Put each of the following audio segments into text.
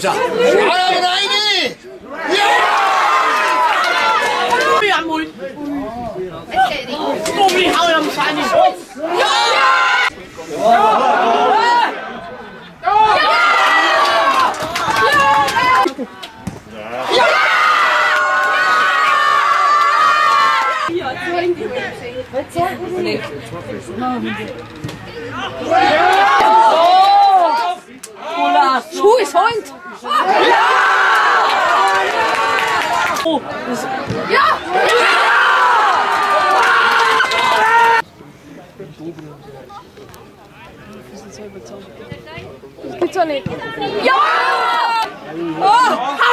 자, 아야 라인이. Two is point 괜찮아 야! 어! 하나이! Willst ist Hund! Ja! Ja! Oh!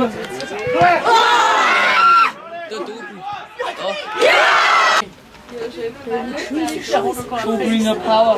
啊！都赌，啊！呀！showing the power。